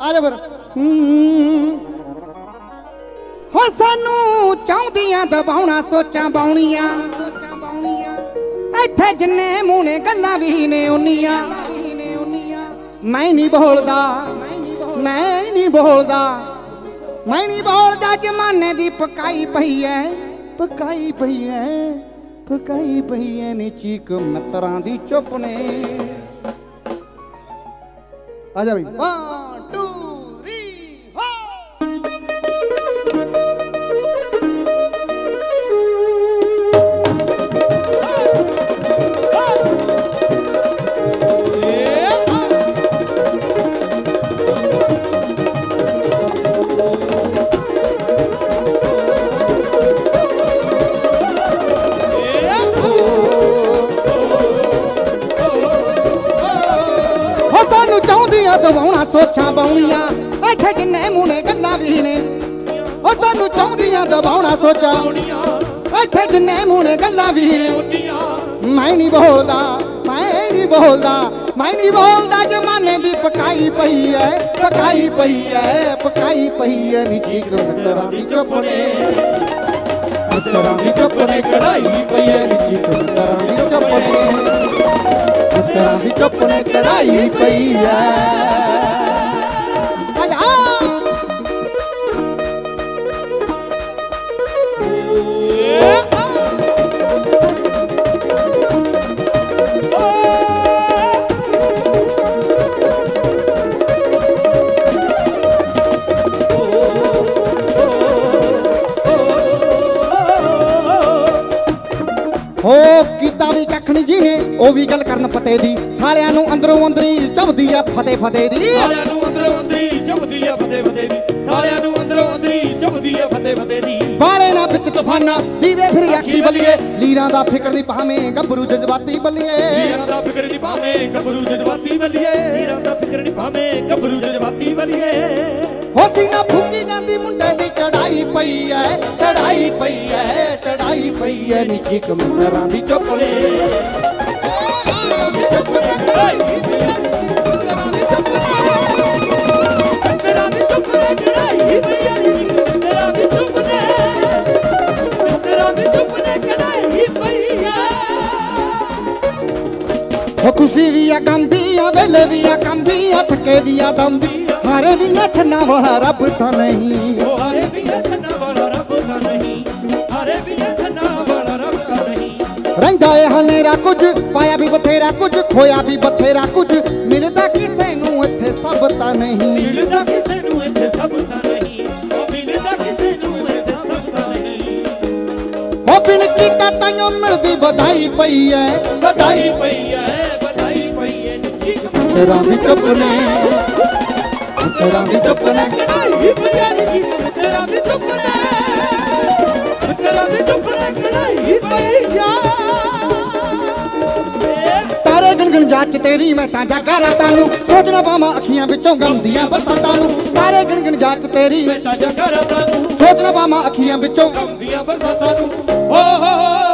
ਆ ਜਾ ਫਿਰ। ਹੋ। ਸਾਨੂੰ ਚਾਹੁੰਦੀਆਂ, ਦਬਾਉਣਾ, ਸੋਚਾਂ ਬਾਉਣੀਆਂ। ਇੱਥੇ ਜਿੰਨੇ ਮੂੰਹ ਨੇ, ਗੱਲਾਂ ਵੀ ਨੇ ਉਨੀਆਂ। ਮੈਂ ਨਹੀਂ ਬੋਲਦਾ, ਮੈਂ ਨਹੀਂ ਬੋਲਦਾ। ਮੈਂ ਨਹੀਂ ਬੋਲਦਾ, ਜਮਾਨੇ ਦੀ ਪਕਾਈ ਪਈ ਐ, ਪਕਾਈ ਪਈ ਐ, ਪਕਾਈ ਪਈ ਐ ਨੀ ਚੀਕ ਮਤਰਾਂ ਦੀ ਚੁੱਪ ਨੇ। ਆ ਜਾ ਬਈ। 1 ਚਾਹੁੰਦੀਆਂ ਸੋਚਾਂ ਬਾਉਣੀਆਂ, ਇੱਥੇ ਜਿੰਨੇ ਮੂੰਹ ਗੱਲਾਂ ਵੀ ਨੇ। ਹੋ ਸਾਨੂੰ ਚਾਹੁੰਦੀਆਂ ਦਵਾਉਣਾ ਸੋਚਾਂ, ਇੱਥੇ ਜਿੰਨੇ ਮੂੰਹ ਗੱਲਾਂ ਵੀ ਨੇ। ਮੈਂ ਨਹੀਂ ਬੋਲਦਾ, ਮੈਂ ਨਹੀਂ ਬੋਲਦਾ, ਮੈਂ ਨਹੀਂ ਬੋਲਦਾ, ਜਮਾਨੇ ਦੀ ਪਕਾਈ ਪਈ ਐ, ਪਕਾਈ ਪਈ ਐ, ਪਕਾਈ ਪਈ ਐ ਨੀ ਚੀਕ ਮਤਰਾਂ ਦੀ ਚੁੱਪਣੇ। ਮਤਰਾਂ ਦੀ ਚੁੱਪਣੇ ਕੜਾਈ ਪਈ ਐ ਨੀ ਚੀਕ ਮਤਰਾਂ ਦੀ ਚੁੱਪਣੇ। ਮਤਰਾਂ ਦੀ ਚੁੱਪਣੇ ਕੜਾਈ ਪਈ ਐ। ਹੋ ਕੀਤਾ ਵੀ ਕੱਖ ਨੀ ਜੀ ਨੇ ਉਹ ਵੀ ਗੱਲ ਕਰਨ ਪਤੇ ਦੀ। ਸਾਲਿਆਂ ਨੂੰ ਅੰਦਰੋਂ ਅੰਦਰੀ ਚੁਭਦੀ ਆ ਫਤੇ ਫਤੇ ਦੀ। ਸਾਲਿਆਂ ਨੂੰ ਅੰਦਰੋਂ ਅੰਦਰੀ ਝੁਕਦੀ ਆ ਫਤੇ ਫਤੇ ਦੀ। ਸਾਲਿਆਂ ਨੂੰ ਅੰਦਰੋਂ ਅੰਦਰੀ ਝੁਕਦੀ ਆ ਫਤੇ ਫਤੇ ਦੀ। ਬਾਲੇ ਨਾ ਵਿੱਚ ਤੂਫਾਨਾ ਦੀਵੇ ਫਿਰ ਆਖੀ ਬੱਲੀਏ। ਲੀਰਾਂ ਦਾ ਫਿਕਰ ਨਹੀਂ ਭਾਵੇਂ ਗੱਭਰੂ ਜਜ਼ਬਾਤੀ ਬੱਲੀਏ। ਹੀਰਾਂ ਦਾ ਫਿਕਰ ਨਹੀਂ ਪਾਵੇਂ ਗੱਭਰੂ ਜਜ਼ਬਾਤੀ ਬੱਲੀਏ। ਹੀਰਾਂ ਦਾ ਫਿਕਰ ਨਹੀਂ ਪਾਵੇਂ ਗੱਭਰੂ ਜਜ਼ਬਾਤੀ ਬੱਲੀਏ। ਹੋ ਸੀਨਾ ਫੁੱਕੀ ਜਾਂਦੀ, ਮੁੰਡੇ ਦੀ ਚੜਾਈ ਪਈ ਐ, ਚੜਾਈ ਪਈ ਐ, ਚੜਾਈ ਪਈ ਐ ਨੀਚੀ ਕਮੰਦਰਾਂ ਦੀ ਚੁੱਪਲੇ ਖੁਸ਼ੀ ਵੀ ਆ ਗਮ ਆ, ਵੇਲੇ ਵੀ ਆ ਕੰਮ ਵੀ ਆ, ਥੱਕੇ ਵੀ ਆ, ਦਮ ਵੀ ਹਾਰੇ ਵੀ ਨਾ ਛੰਨਾ ਵਾਲਾ ਰੱਬ ਤਾਂ ਨਹੀਂ ਉਹ ਹਰੇ ਵੀ ਛੰਨਾ ਵਾਲਾ ਰੱਬ ਤਾਂ ਨਹੀਂ ਹਰੇ ਵੀ ਛੰਨਾ ਵਾਲਾ ਰੱਬ ਤਾਂ ਨਹੀਂ ਰਹਿੰਦਾ ਏ ਹਨੇਰਾ ਕੁਝ ਪਾਇਆ ਵੀ ਬਥੇਰਾ ਕੁਝ ਖੋਇਆ ਵੀ ਬਥੇਰਾ ਕੁਝ ਮਿਲਦਾ ਕਿਸੇ ਨੂੰ ਇੱਥੇ ਸਭ ਤਾਂ ਨਹੀਂ ਮਿਲਦਾ ਕਿਸੇ ਨੂੰ ਇੱਥੇ ਸਭ ਤਾਂ ਨਹੀਂ ਉਹ ਮਿਲਦਾ ਕਿਸੇ ਨੂੰ ਇੱਥੇ ਸਭ ਤਾਂ ਨਹੀਂ ਹੋ ਬਿਨ ਕੀਤਾ ਤਾਈਓ ਮਿਲਦੀ ਵਧਾਈ ਪਈ ਐ ਵਧਾਈ ਪਈ ਐ ਵਧਾਈ ਪਈ ਐ ਚੀਕ ਤੇਰਾਂ ਕਢਾਈ ਵੀ ਵੀ ਕਢਾਈ ਗਣਗਣ ਜਾਚ ਤੇਰੀ ਮੈਂ ਤਾਂ ਜਾਗਾ ਰਾਤਾਂ ਨੂੰ ਸੋਚਣਾ ਪਾਵਾਂ ਅੱਖੀਆਂ ਵਿੱਚੋਂ ਗੰਦੀਆਂ ਬਰਸਾਤਾਂ ਨੂੰ। ਤਾਰੇ ਗਣਗਣ ਜਾਚ ਤੇਰੀ ਮੈਂ ਤਾਂ ਜਗਾ ਰਤਾ ਨੂੰ ਸੋਚਣਾ ਪਾਵਾਂ ਅੱਖੀਆਂ ਵਿੱਚੋਂ ਗਮਦੀਆਂ ਬਰਸਾਤਾਂ ਨੂੰ। ਓ ਹੋ ਹੋ